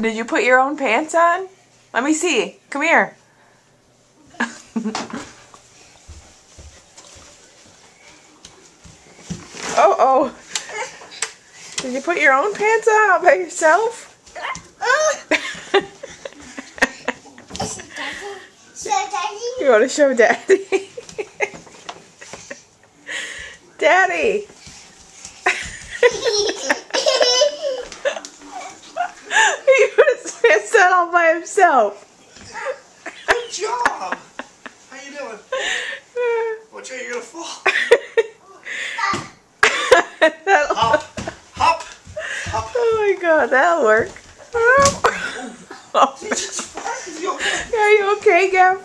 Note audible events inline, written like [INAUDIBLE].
Did you put your own pants on? Let me see. Come here. [LAUGHS] oh, oh. Did you put your own pants on all by yourself? [LAUGHS] you want to show daddy? [LAUGHS] daddy! he put his pants on all by himself. Good job. How you doing? Watch out, you're gonna fall. Hop, hop, hop. oh my god, that'll work. He just farted. Is he okay? Are you okay, Gav?